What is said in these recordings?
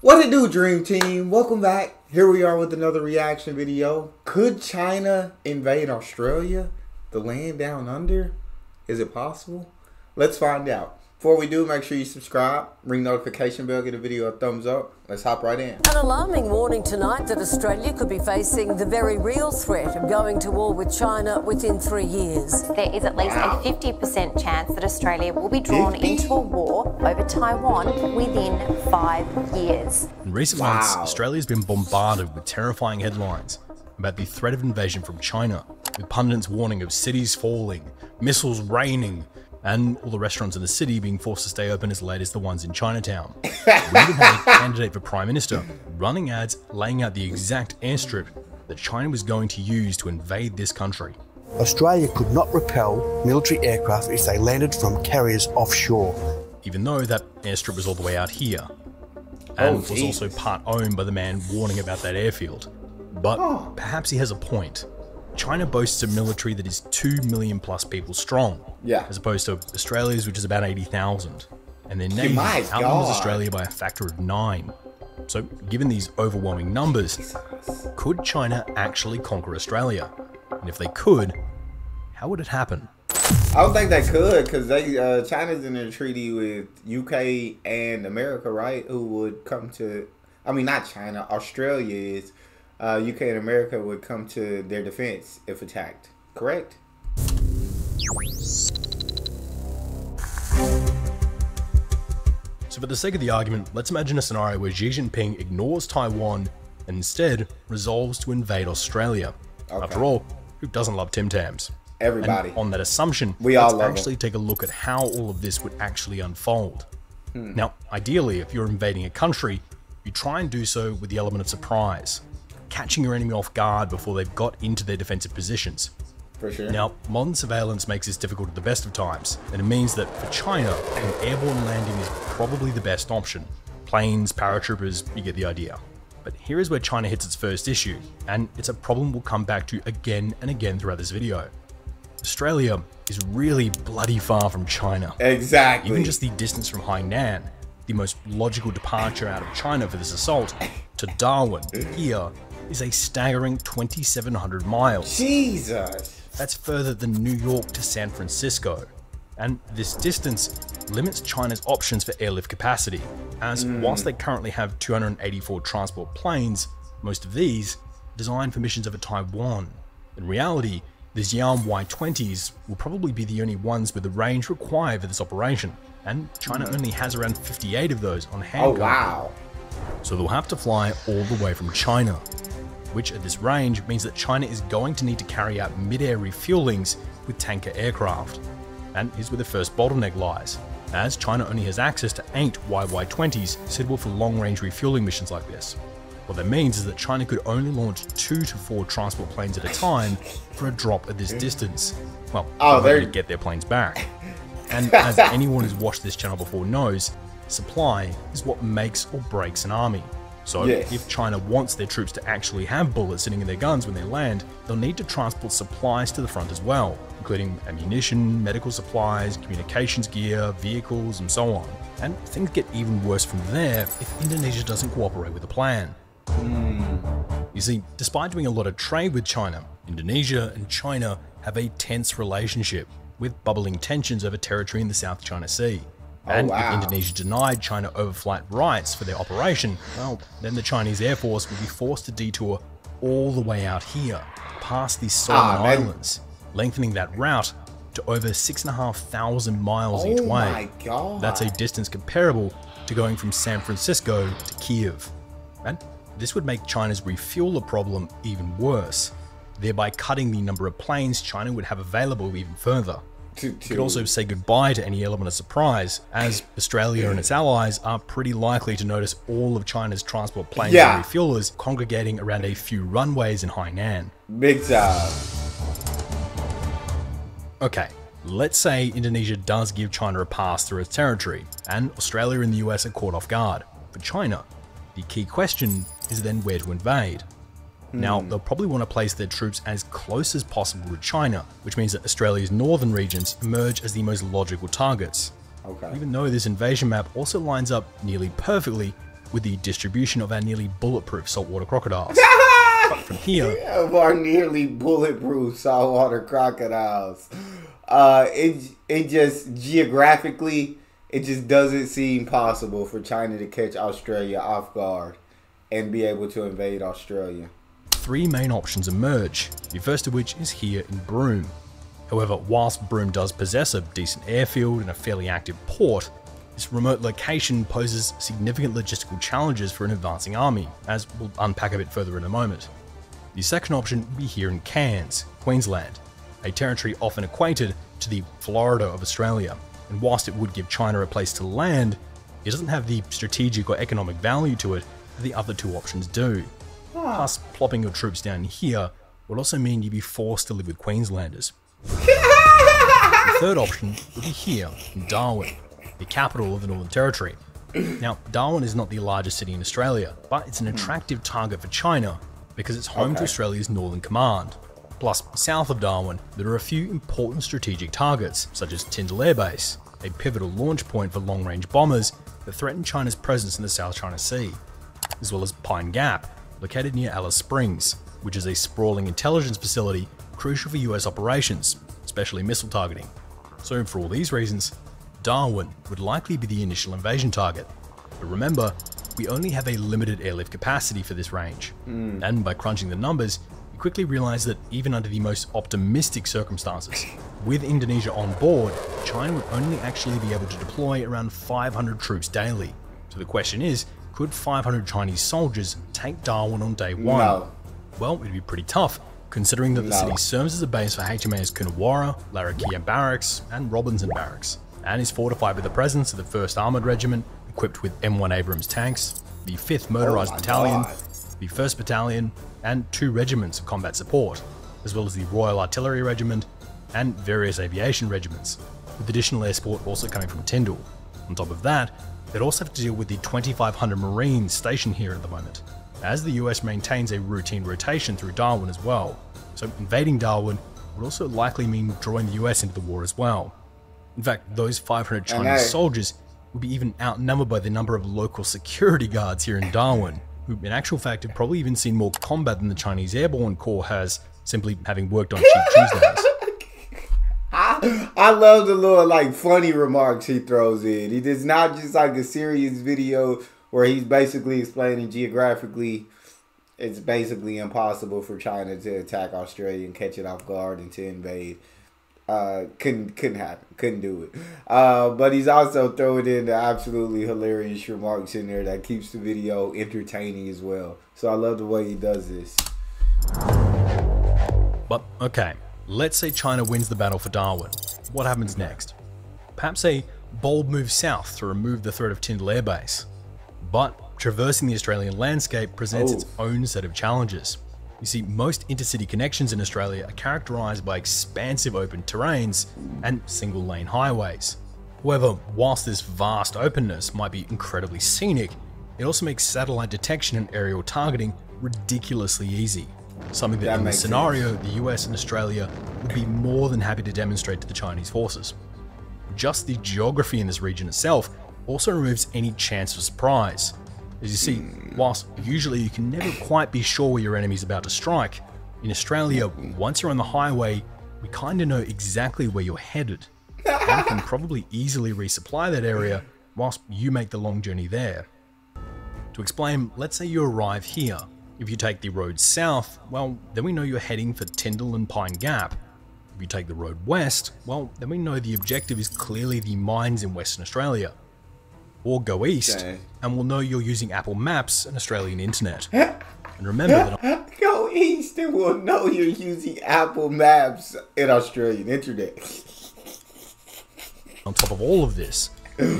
What it do, Dream Team? Welcome back. Here we are with another reaction video. Could China invade Australia? The land down under? Is it possible? Let's find out. Before we do, make sure you subscribe, ring notification bell, give the video a thumbs up. Let's hop right in. An alarming warning tonight that Australia could be facing the very real threat of going to war with China within three years. There is at least Wow. a 50% chance that Australia will be drawn 50? into a war over Taiwan within five years. In recent months, Australia's been bombarded with terrifying headlines about the threat of invasion from China, with pundits warning of cities falling, missiles raining, and all the restaurants in the city being forced to stay open as late as the ones in Chinatown. we even had a candidate for Prime Minister running ads laying out the exact airstrip that China was going to use to invade this country. Australia could not repel military aircraft if they landed from carriers offshore. even though that airstrip was all the way out here. And Oh, was also part owned by the man warning about that airfield. But Oh. perhaps he has a point. China boasts a military that is 2 million plus people strong, Yeah. as opposed to Australia's, which is about 80,000. And their navy outnumbers Australia by a factor of 9. So, given these overwhelming numbers, could China actually conquer Australia? And if they could, how would it happen? I don't think they could because they uh, China's in a treaty with UK and America, right? Who would come to? I mean, not China. Australia is. Uh, UK and America would come to their defense if attacked. Correct? So, for the sake of the argument, let's imagine a scenario where Xi Jinping ignores Taiwan and instead resolves to invade Australia. Okay. After all, who doesn't love Tim Tams? Everybody. And on that assumption, We all let's 'em. actually take a look at how all of this would actually unfold. Hmm. Now, ideally, if you're invading a country, you try and do so with the element of surprise, catching your enemy off guard before they've got into their defensive positions. For sure. Now, modern surveillance makes this difficult at the best of times, and it means that for China, an airborne landing is probably the best option. Planes, paratroopers, you get the idea. But here is where China hits its first issue, and it's a problem we'll come back to again and again throughout this video. Australia is really bloody far from China. exactly. Even just the distance from Hainan, the most logical departure out of China for this assault, to Darwin, here, is a staggering 2,700 miles. Jesus. That's further than New York to San Francisco. And this distance limits China's options for airlift capacity, as hmm. whilst they currently have 284 transport planes, most of these designed for missions over Taiwan. In reality, the Xi'an Y-20s will probably be the only ones with the range required for this operation, and China hmm. only has around 58 of those on hand Oh wow. So they'll have to fly all the way from China, which at this range means that China is going to need to carry out mid-air refuelings with tanker aircraft. And here's where the first bottleneck lies, as China only has access to 8 YY-20s suitable for long-range refueling missions like this. What that means is that China could only launch 2 to 4 transport planes at a time for a drop at this distance. Well, Oh, they're- to get their planes back. And as anyone who's watched this channel before knows, supply is what makes or breaks an army. So Yes. if China wants their troops to actually have bullets sitting in their guns when they land, they'll need to transport supplies to the front as well, including ammunition, medical supplies, communications gear, vehicles, and so on. And things get even worse from there if Indonesia doesn't cooperate with the plan. Hmm. You see, despite doing a lot of trade with China, Indonesia and China have a tense relationship, with bubbling tensions over territory in the South China Sea. And wow. if Indonesia denied China overflight rights for their operation, well, then the Chinese Air Force would be forced to detour all the way out here, past these Solomon Ah. Islands, lengthening that route to over 6,500 miles each Oh way. my God. That's a distance comparable to going from San Francisco to Kiev. And this would make China's refueler problem even worse, thereby cutting the number of planes China would have available even further. To, It could also say goodbye to any element of surprise, as Australia and its allies are pretty likely to notice all of China's transport planes Yeah. and refuelers congregating around a few runways in Hainan. big time. Okay, let's say Indonesia does give China a pass through its territory, and Australia and the US are caught off guard. For China, the key question is then where to invade. Now, they'll probably want to place their troops as close as possible to China, which means that Australia's northern regions emerge as the most logical targets. Okay. Even though this invasion map also lines up nearly perfectly with the distribution of our nearly bulletproof saltwater crocodiles. but from here, of our nearly bulletproof saltwater crocodiles. Uh, it it just geographically, it just doesn't seem possible for China to catch Australia off guard and be able to invade Australia. Three main options emerge, the first of which is here in Broome. However, whilst Broome does possess a decent airfield and a fairly active port, this remote location poses significant logistical challenges for an advancing army, as we'll unpack a bit further in a moment. The second option would be here in Cairns, Queensland, a territory often equated to the Florida of Australia, and whilst it would give China a place to land, it doesn't have the strategic or economic value to it that the other two options do. Ah. Plus, plopping your troops down here would also mean you'd be forced to live with Queenslanders. the third option would be here in Darwin, the capital of the Northern Territory. Now, Darwin is not the largest city in Australia, but it's an hmm. attractive target for China because it's home to Australia's Northern Command. Plus, south of Darwin, there are a few important strategic targets, such as Tindal Air Base, a pivotal launch point for long range bombers that threaten China's presence in the South China Sea, as well as Pine Gap, located near Alice Springs, which is a sprawling intelligence facility crucial for US operations, especially missile targeting. So, for all these reasons, Darwin would likely be the initial invasion target. But remember, we only have a limited airlift capacity for this range, hmm. and by crunching the numbers, you quickly realize that even under the most optimistic circumstances, with Indonesia on board, China would only actually be able to deploy around 500 troops daily. So the question is, could 500 Chinese soldiers take Darwin on day one? No. Well, it'd be pretty tough, considering that the No. city serves as a base for HMAS Coonawarra, Larrakeyah Barracks, and Robinson Barracks, and is fortified with the presence of the 1st Armoured Regiment, equipped with M1 Abrams tanks, the 5th Motorised Oh Battalion, God. the 1st Battalion, and two regiments of combat support, as well as the Royal Artillery Regiment and various aviation regiments, with additional air support also coming from Tindal. On top of that, they'd also have to deal with the 2,500 Marines stationed here at the moment, as the US maintains a routine rotation through Darwin as well. So invading Darwin would also likely mean drawing the US into the war as well. In fact, those 500 Chinese soldiers would be even outnumbered by the number of local security guards here in Darwin, who in actual fact have probably even seen more combat than the Chinese Airborne Corps has, simply having worked on Cheap Tuesdays. I love the little like funny remarks he throws in. He does not just like a serious video where he's basically explaining geographically it's basically impossible for China to attack Australia and catch it off guard and to invade. Uh, couldn't couldn't happen. Couldn't do it. Uh, but he's also throwing in the absolutely hilarious remarks in there that keeps the video entertaining as well. So I love the way he does this. But okay, let's say China wins the battle for Darwin. What happens next? Perhaps a bold move south to remove the threat of Tindal Air Base. But traversing the Australian landscape presents its Oh. own set of challenges. You see, most intercity connections in Australia are characterised by expansive open terrains and single lane highways. However, whilst this vast openness might be incredibly scenic, it also makes satellite detection and aerial targeting ridiculously easy. Something that, That in this makes scenario, the US and Australia would be more than happy to demonstrate to the Chinese forces. Just the geography in this region itself also removes any chance of surprise. As you see, hmm. whilst usually you can never quite be sure where your enemy's about to strike, in Australia, hmm. once you're on the highway, we kinda know exactly where you're headed. And can probably easily resupply that area whilst you make the long journey there. To explain, let's say you arrive here. If you take the road south, well, then we know you're heading for Tindal and Pine Gap. If you take the road west, well, then we know the objective is clearly the mines in Western Australia. Or go east, Okay. and we'll know you're using Apple Maps and Australian Internet. And remember that Go east and we'll know you're using Apple Maps and Australian internet. On top of all of this,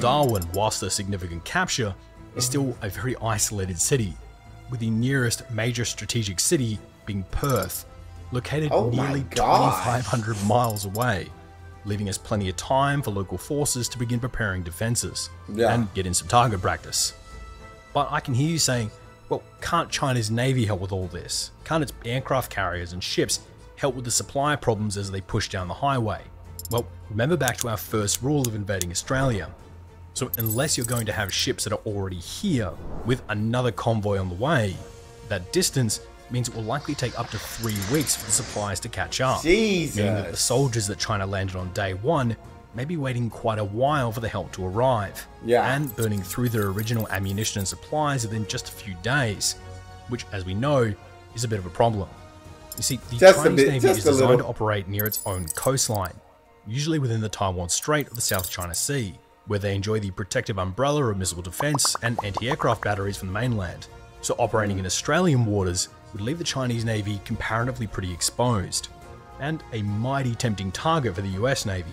Darwin, whilst a significant capture, is still a very isolated city, with the nearest major strategic city being Perth, located Oh nearly gosh. 2,500 miles away, leaving us plenty of time for local forces to begin preparing defences Yeah. and get in some target practice. But I can hear you saying, well, can't China's navy help with all this? Can't its aircraft carriers and ships help with the supply problems as they push down the highway? Well, remember back to our first rule of invading Australia. So, unless you're going to have ships that are already here with another convoy on the way, that distance means it will likely take up to three weeks for the supplies to catch up. Jesus. Meaning that the soldiers that China landed on day one may be waiting quite a while for the help to arrive. Yeah. And burning through their original ammunition and supplies within just a few days, which, as we know, is a bit of a problem. You see, the Just Chinese bit- Navy is designed to operate near its own coastline, usually within the Taiwan Strait or the South China Sea, where they enjoy the protective umbrella of missile defense and anti-aircraft batteries from the mainland. So operating in Australian waters would leave the Chinese Navy comparatively pretty exposed, and a mighty tempting target for the US Navy.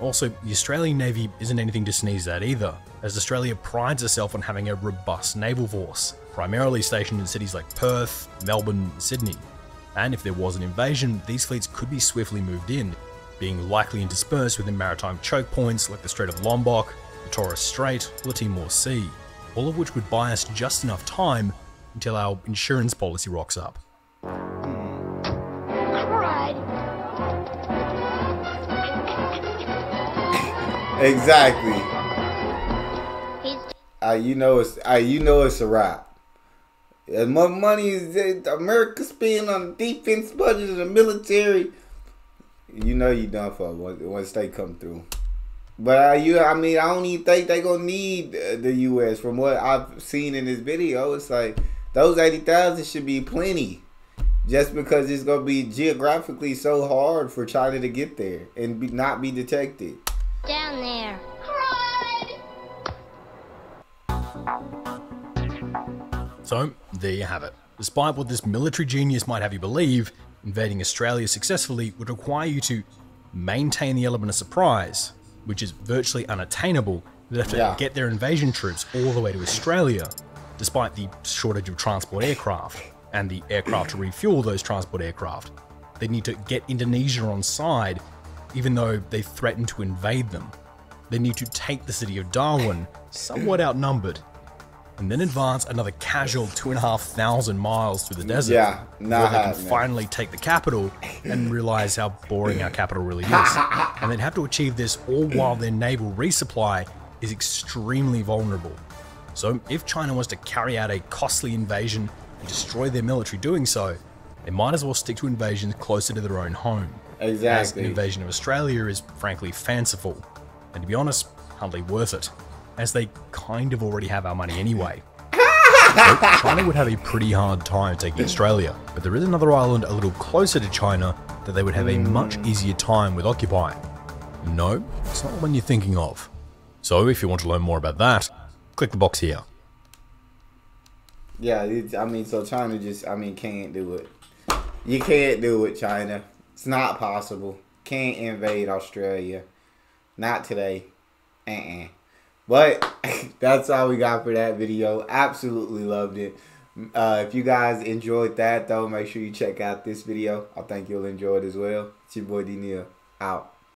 Also, the Australian Navy isn't anything to sneeze at either, as Australia prides itself on having a robust naval force, primarily stationed in cities like Perth, Melbourne, and Sydney. And if there was an invasion, these fleets could be swiftly moved in, being likely interspersed within maritime choke points like the Strait of Lombok, the Torres Strait, or the Timor Sea, all of which would buy us just enough time until our insurance policy rocks up. Exactly. Uh, you know it's uh, you know it's a wrap. As much money as that America spend on defense budget and the military, you know you done for once, once they come through. But uh, you, I mean, I don't even think they gonna need uh, the U.S. From what I've seen in this video, it's like those eighty thousand should be plenty. Just because it's gonna be geographically so hard for China to get there and be, not be detected. Down there. So, there you have it. Despite what this military genius might have you believe, invading Australia successfully would require you to maintain the element of surprise, which is virtually unattainable. They'd have to Yeah. get their invasion troops all the way to Australia, despite the shortage of transport aircraft and the aircraft to refuel those transport aircraft. They need to get Indonesia on side, even though they threaten to invade them. They need to take the city of Darwin, somewhat outnumbered, and then advance another casual two and a half thousand miles through the desert. Yeah, not before they can finally take the capital and realize how boring our capital really is. and they'd have to achieve this all while their naval resupply is extremely vulnerable. So, if China wants to carry out a costly invasion and destroy their military doing so, they might as well stick to invasions closer to their own home. As an invasion of Australia is frankly fanciful, and to be honest, hardly worth it, as they kind of already have our money anyway. So, China would have a pretty hard time taking Australia, but there is another island a little closer to China that they would have a hmm. much easier time with occupying. No, it's not the one you're thinking of. So, if you want to learn more about that, click the box here. Yeah, it's, I mean, so China just, I mean, can't do it. You can't do it, China. It's not possible. Can't invade Australia. Not today. Uh-uh. But that's all we got for that video. Absolutely loved it. Uh, if you guys enjoyed that, though, make sure you check out this video. I think you'll enjoy it as well. It's your boy D Neal. Out.